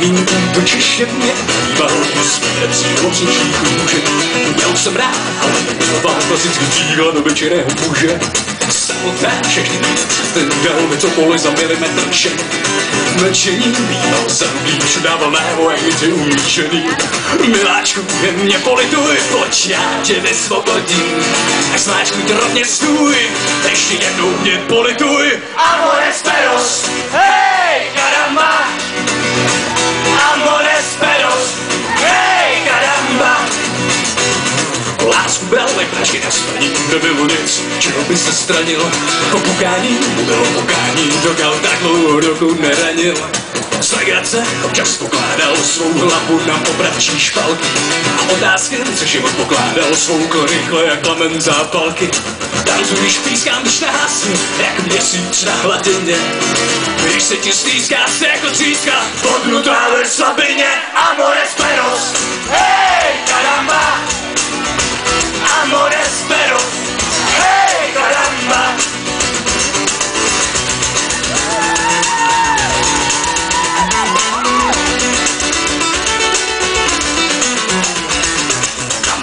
Mým útočištěm mě býval směrec lovřičí kůže. Měl jsem rád, ale miloval klasicky díla do večerého muže. Samotné všechny ten dal mi co poli za milimetr všem. Mlčení býval jsem blíž, dával najevo, jak ty umíčený. Miláčku, jen mě polituj, pojď, já tě vysvobodím. A sláčku rovně stůj, ještě jednou mě polituj. Amores peros, hej, Lásku bral, jak vraždy na spaní, nebylo nic, čeho by se stranil. Po pukání bylo pukání, dokal tak dlouho, dokud neranil. Z legrace občas pokládal svou hlavu na popravčí špalky a otázky, co život pokládal svou rychle jak plamen zápalky. Tancu, když pískám, když nahasnu, jak měsíc na hladině. Když se ti stýská, se jako tříska, podnutá ve slabině.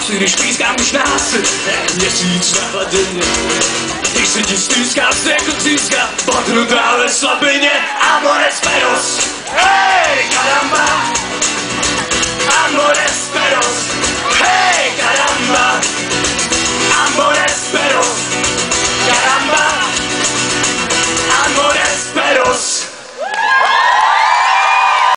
Si, když pískám už nás, jak měsíc na hladině. Když se ti stýská, jako tříska, podnutá ve slabině. Amores